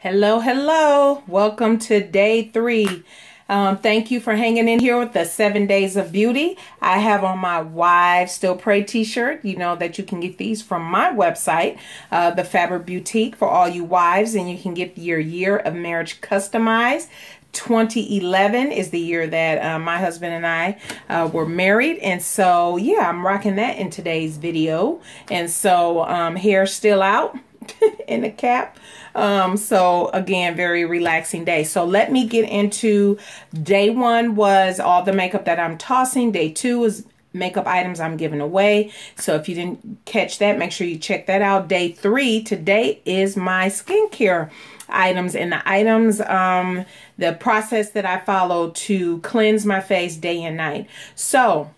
Hello, hello. Welcome to day three. Um, thank you for hanging in here with the seven days of beauty. I have on my Wives Still Pray t-shirt. You know that you can get these from my website, uh, the Fabric Beautique for all you wives, and you can get your year of marriage customized. 2011 is the year that uh, my husband and I uh, were married and so yeah I'm rocking that in today's video and so um, hair still out in the cap um, so again very relaxing day so let me get into day one was all the makeup that I'm tossing day two is makeup items I'm giving away. So if you didn't catch that, make sure you check that out. Day three today is my skincare items and the items, um, the process that I follow to cleanse my face day and night. So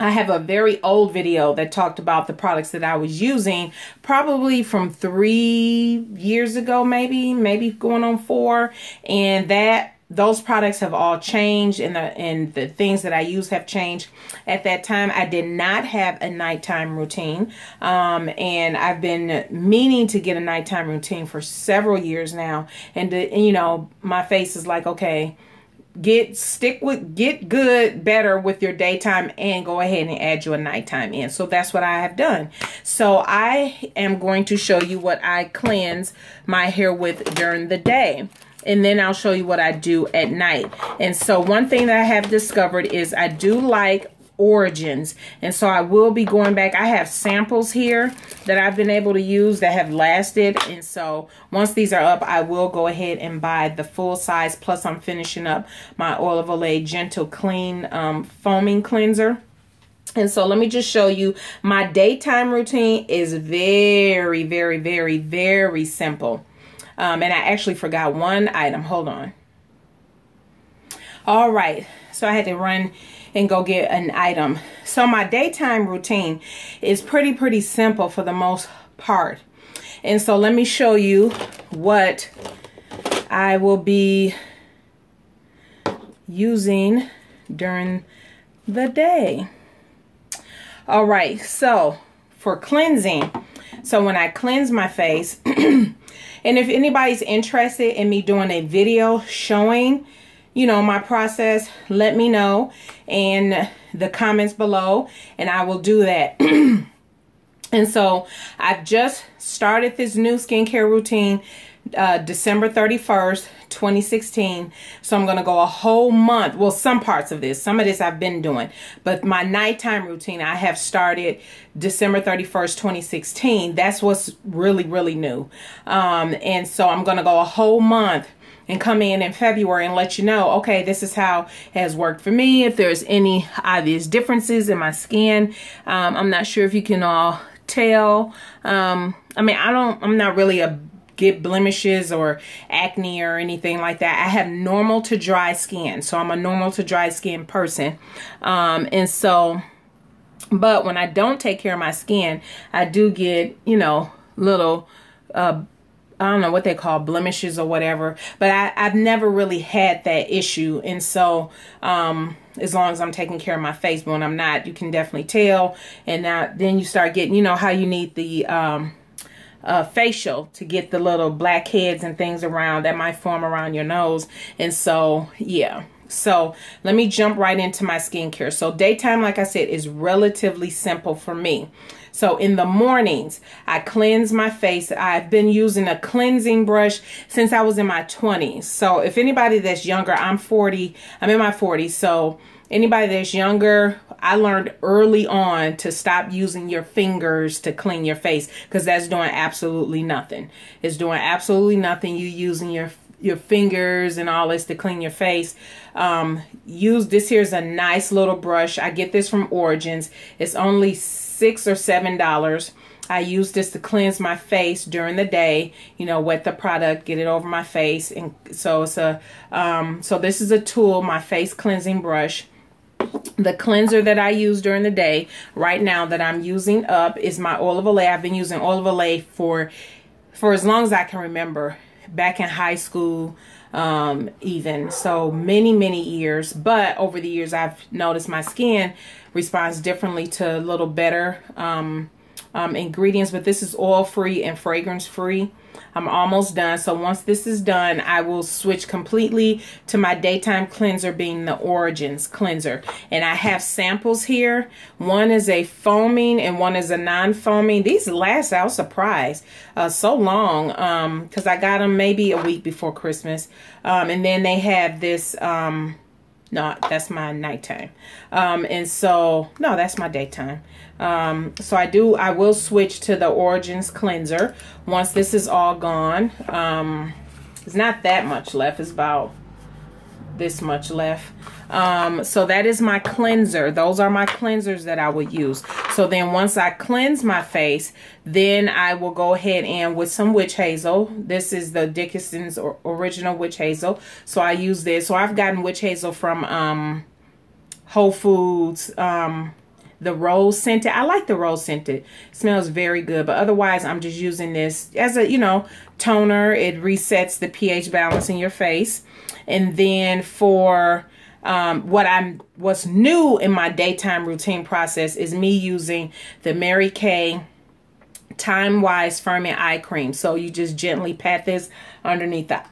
I have a very old video that talked about the products that I was using probably from three years ago, maybe, maybe going on four. And that those products have all changed and the and the things that I use have changed. At that time, I did not have a nighttime routine, um, and I've been meaning to get a nighttime routine for several years now. And, and you know, my face is like, okay, get stick with get good better with your daytime and go ahead and add your nighttime in. So that's what i have done. So i am going to show you what i cleanse my hair with during the day. And then I'll show you what I do at night. And so one thing that I have discovered is I do like origins. And so I will be going back. I have samples here that I've been able to use that have lasted. And so once these are up I will go ahead and buy the full size. Plus I'm finishing up my Oil of Olay Gentle Clean um, foaming cleanser. And so let me just show you. My daytime routine is very very very very simple. Um, and I actually forgot one item. Hold on. All right. So I had to run and go get an item. So my daytime routine is pretty, pretty simple for the most part. And so let me show you what I will be using during the day. All right. So for cleansing, so when I cleanse my face, And if anybody's interested in me doing a video showing, you know, my process, let me know in the comments below and I will do that. and so I've just started this new skincare routine uh, December 31st, 2016. So I'm going to go a whole month. Well, some parts of this, some of this I've been doing, but my nighttime routine I have started December 31st, 2016. That's what's really, really new. Um, and so I'm going to go a whole month and come in in February and let you know, okay, this is how it has worked for me. If there's any obvious differences in my skin, um, I'm not sure if you can all tell. Um, I mean, I don't, I'm not really a get blemishes or acne or anything like that. I have normal to dry skin. So I'm a normal to dry skin person. Um, and so, but when I don't take care of my skin, I do get, you know, little, uh, I don't know what they call blemishes or whatever, but I, I've never really had that issue. And so, um, as long as I'm taking care of my face, but when I'm not, you can definitely tell. And now, then you start getting, you know, how you need the, um, uh, facial to get the little blackheads and things around that might form around your nose. And so, yeah. So let me jump right into my skincare. So daytime, like I said, is relatively simple for me. So in the mornings, I cleanse my face. I've been using a cleansing brush since I was in my 20s. So if anybody that's younger, I'm 40, I'm in my 40s. So anybody that's younger, I learned early on to stop using your fingers to clean your face because that's doing absolutely nothing. It's doing absolutely nothing. You using your your fingers and all this to clean your face. Um, use this here's a nice little brush. I get this from Origins. It's only six or seven dollars. I use this to cleanse my face during the day, you know, wet the product, get it over my face. And so it's a, um, so this is a tool, my face cleansing brush the cleanser that I use during the day right now that I'm using up is my of Olay. I've been using of Olay for for as long as I can remember back in high school um, even. So many many years but over the years I've noticed my skin responds differently to a little better um, um, ingredients but this is oil free and fragrance free I'm almost done. So once this is done, I will switch completely to my daytime cleanser being the Origins cleanser. And I have samples here. One is a foaming and one is a non-foaming. These last, I was surprised, uh, so long because um, I got them maybe a week before Christmas. Um, and then they have this... Um, no, that's my nighttime. Um, and so, no, that's my daytime. Um, so I do, I will switch to the Origins cleanser once this is all gone. Um, it's not that much left. It's about this much left. Um, so that is my cleanser. Those are my cleansers that I would use. So then once I cleanse my face, then I will go ahead and with some witch hazel. This is the Dickinson's original witch hazel. So I use this. So I've gotten witch hazel from um, Whole Foods, um, the rose scented. I like the rose scented. Smells very good. But otherwise, I'm just using this as a, you know, toner. It resets the pH balance in your face. And then for um, what I'm what's new in my daytime routine process is me using the Mary Kay Time Wise Firming Eye Cream. So you just gently pat this underneath the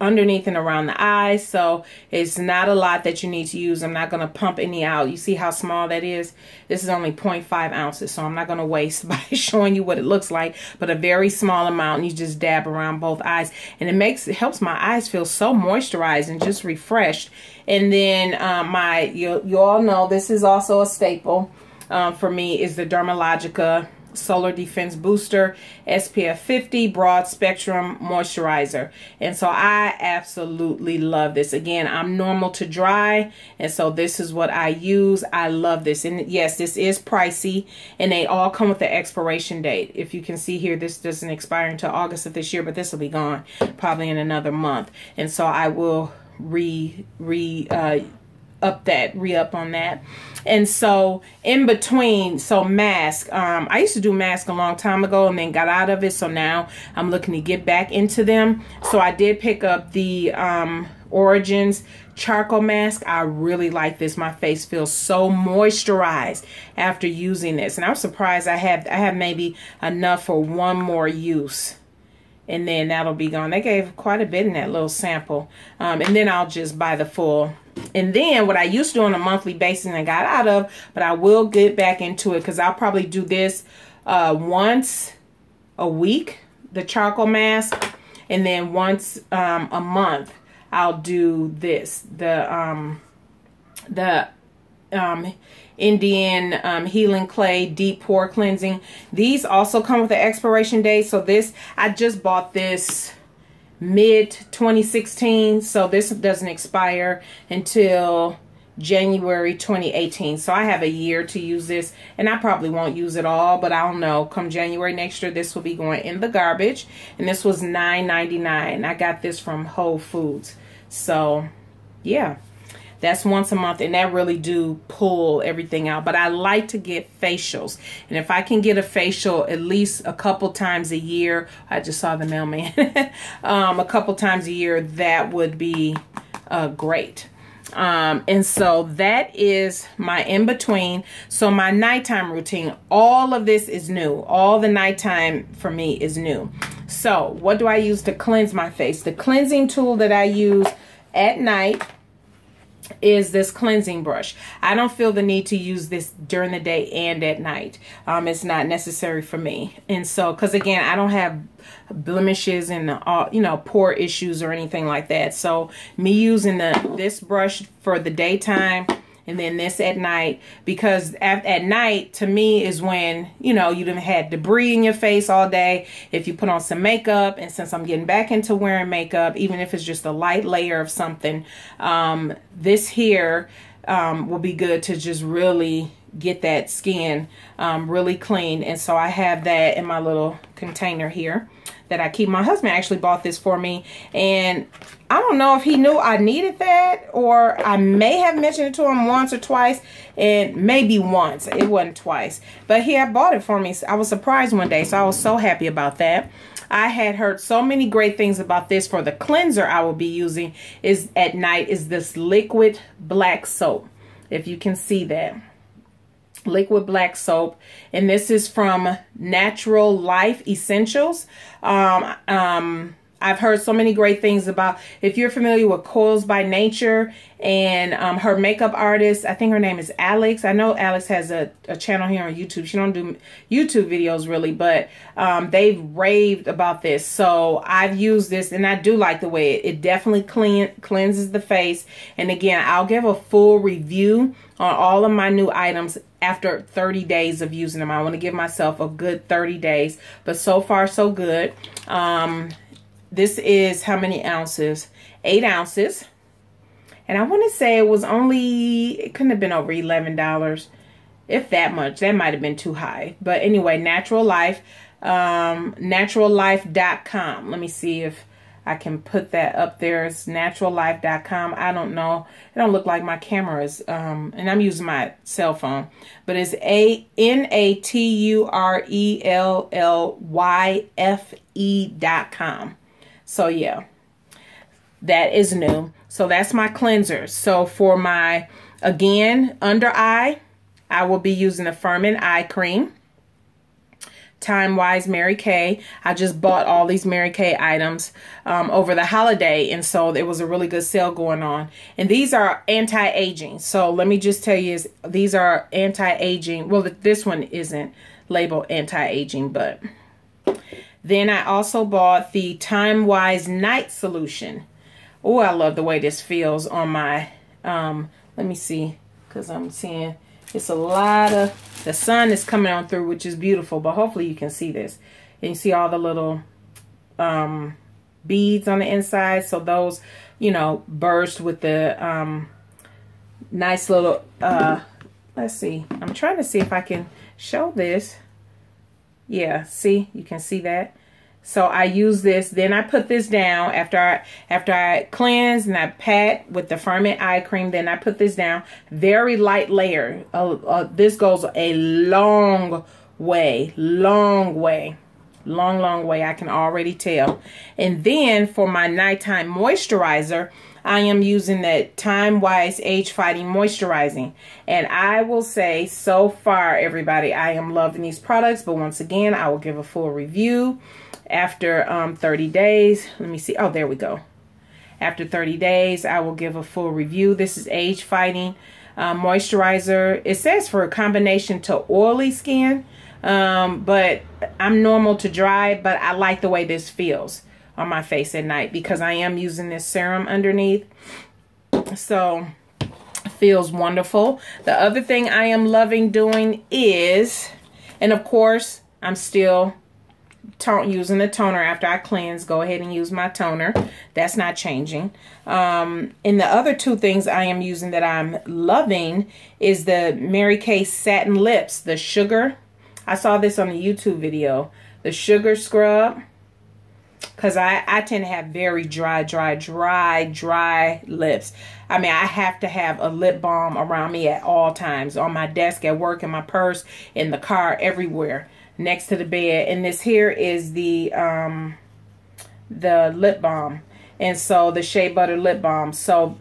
underneath and around the eyes so it's not a lot that you need to use. I'm not going to pump any out. You see how small that is? This is only 0.5 ounces so i'm not going to waste by showing you what it looks like but a very small amount and you just dab around both eyes. And it makes it helps my eyes feel so moisturized and just refreshed. And then um, my you, you all know this is also a staple um, for me is the dermalogica Solar Defense Booster SPF 50 Broad Spectrum Moisturizer. And so I absolutely love this. Again, I'm normal to dry, and so this is what I use. I love this. And yes, this is pricey, and they all come with the expiration date. If you can see here, this doesn't expire until August of this year, but this will be gone probably in another month. And so I will re re uh, up that re-up on that and so in between so mask um i used to do mask a long time ago and then got out of it. So now i'm looking to get back into them. So i did pick up the um origins charcoal mask. I really like this. My face feels so moisturized after using this. And i'm surprised i have i have maybe enough for one more use and then that'll be gone. They gave quite a bit in that little sample. Um, and then I'll just buy the full. And then what I used to do on a monthly basis and I got out of, but I will get back into it because I'll probably do this uh, once a week, the charcoal mask. And then once um, a month, I'll do this, the, um, the um, Indian um, Healing Clay Deep Pore Cleansing. These also come with the expiration date. So this, I just bought this mid 2016. So this doesn't expire until January 2018. So I have a year to use this and I probably won't use it all, but I don't know. Come January next year, this will be going in the garbage. And this was $9.99. I got this from Whole Foods. So yeah. That's once a month, and that really do pull everything out. But I like to get facials, and if I can get a facial at least a couple times a year, I just saw the mailman, um, a couple times a year, that would be uh, great. Um, and so that is my in-between. So my nighttime routine, all of this is new. All the nighttime for me is new. So what do I use to cleanse my face? The cleansing tool that I use at night is this cleansing brush. I don't feel the need to use this during the day and at night. Um, it's not necessary for me. And so, because again, I don't have blemishes and uh, you know pore issues or anything like that. So me using the this brush for the daytime and then this at night because at, at night to me is when you know you've had debris in your face all day. If you put on some makeup and since i'm getting back into wearing makeup even if it's just a light layer of something um, this here um, will be good to just really get that skin um, really clean. And so i have that in my little container here that I keep. My husband actually bought this for me and I don't know if he knew I needed that or I may have mentioned it to him once or twice and maybe once. It wasn't twice. But he had bought it for me. I was surprised one day so I was so happy about that. I had heard so many great things about this for the cleanser I will be using is at night is this liquid black soap. If you can see that. Liquid black soap and this is from natural life essentials um, um, I've heard so many great things about. If you're familiar with Coils by Nature and um, her makeup artist, I think her name is Alex. I know Alex has a, a channel here on YouTube. She don't do YouTube videos really, but um, they've raved about this. So I've used this and I do like the way it, it definitely clean, cleanses the face. And again, I'll give a full review on all of my new items after 30 days of using them. I want to give myself a good 30 days, but so far so good. Um, this is how many ounces? Eight ounces. And I want to say it was only, it couldn't have been over $11. If that much. That might have been too high. But anyway, Natural Life. Um, naturallife.com. Let me see if I can put that up there. It's naturallife.com. I don't know. It don't look like my camera is, um, and I'm using my cell phone, but it's a n a t u r e l l y f e dot com. So yeah, that is new. So that's my cleanser. So for my, again, under eye, I will be using the Firming Eye Cream. Time Wise Mary Kay. I just bought all these Mary Kay items um, over the holiday, and so it was a really good sale going on. And these are anti-aging. So let me just tell you, these are anti-aging. Well, this one isn't labeled anti-aging, but then I also bought the Time Wise Night Solution. Oh, I love the way this feels on my, um, let me see, because I'm seeing it's a lot of, the sun is coming on through, which is beautiful, but hopefully you can see this. And you see all the little um, beads on the inside. So those, you know, burst with the um, nice little, uh, let's see. I'm trying to see if I can show this. Yeah, see, you can see that. So I use this, then I put this down after I after I cleanse and I pat with the Firming eye cream. Then I put this down, very light layer. Uh, uh, this goes a long way, long way, long long way. I can already tell. And then for my nighttime moisturizer, I am using that Time Wise Age Fighting Moisturizing. And I will say, so far, everybody, I am loving these products. But once again, I will give a full review after um, 30 days. Let me see. Oh, there we go. After 30 days, I will give a full review. This is Age Fighting uh, Moisturizer. It says for a combination to oily skin. Um, but I'm normal to dry, but I like the way this feels on my face at night because I am using this serum underneath. So feels wonderful. The other thing I am loving doing is, and of course, I'm still tone using the toner after I cleanse. Go ahead and use my toner. That's not changing. Um, and the other two things I am using that I'm loving is the Mary Kay Satin Lips, the sugar. I saw this on a YouTube video. The sugar scrub because I, I tend to have very dry, dry, dry, dry lips. I mean, I have to have a lip balm around me at all times, on my desk, at work, in my purse, in the car, everywhere, next to the bed. And this here is the, um, the lip balm. And so the Shea Butter Lip Balm. So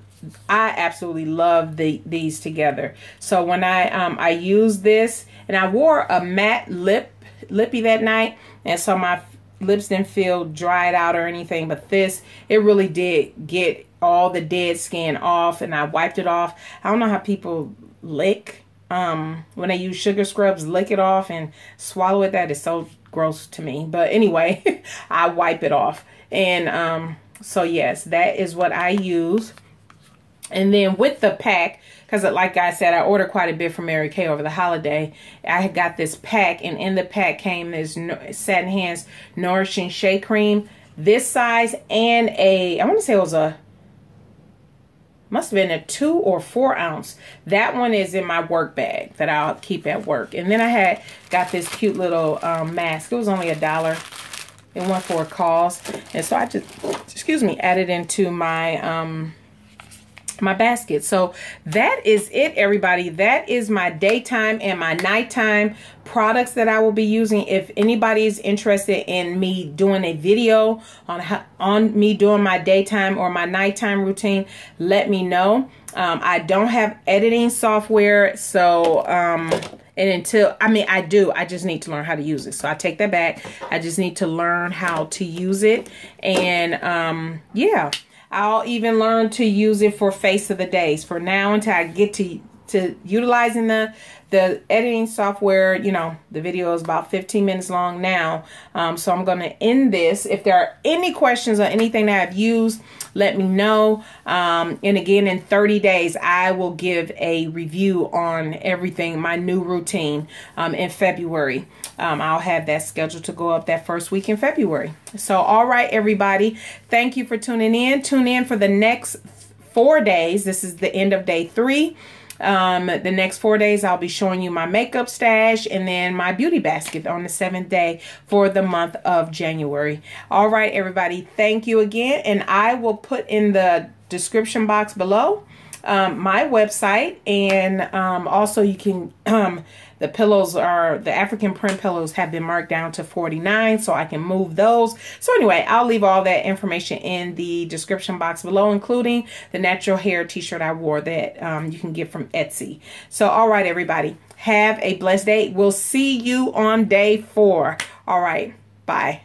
I absolutely love the these together. So when I um I use this and I wore a matte lip lippy that night and so my lips didn't feel dried out or anything, but this, it really did get all the dead skin off and I wiped it off. I don't know how people lick um, when they use sugar scrubs, lick it off and swallow it. That is so gross to me. But anyway, I wipe it off. And um, so yes, that is what I use. And then with the pack, because like I said, I ordered quite a bit from Mary Kay over the holiday. I got this pack, and in the pack came this Satin Hands Nourishing Shea Cream, this size, and a, I want to say it was a, must have been a two or four ounce. That one is in my work bag that I'll keep at work. And then I had got this cute little um, mask. It was only a dollar. It went for a cause. And so I just, excuse me, added into my, um, my basket. So that is it, everybody. That is my daytime and my nighttime products that I will be using. If anybody is interested in me doing a video on how, on me doing my daytime or my nighttime routine, let me know. Um, I don't have editing software, so um, And until, I mean, I do, I just need to learn how to use it. So I take that back. I just need to learn how to use it. And um, yeah, I'll even learn to use it for face of the days. For now until I get to to utilizing the the editing software you know the video is about 15 minutes long now. Um, so i'm going to end this. If there are any questions or anything that i've used let me know. Um, and again in 30 days i will give a review on everything my new routine um, in february. Um, i'll have that scheduled to go up that first week in february. So all right everybody. Thank you for tuning in. Tune in for the next four days. This is the end of day three um, the next four days, I'll be showing you my makeup stash and then my beauty basket on the seventh day for the month of January. All right, everybody, thank you again. And I will put in the description box below um, my website and um, also you can um, the pillows are the African print pillows have been marked down to 49 so I can move those. So anyway I'll leave all that information in the description box below including the natural hair t-shirt I wore that um, you can get from Etsy. So all right everybody have a blessed day. We'll see you on day four. All right bye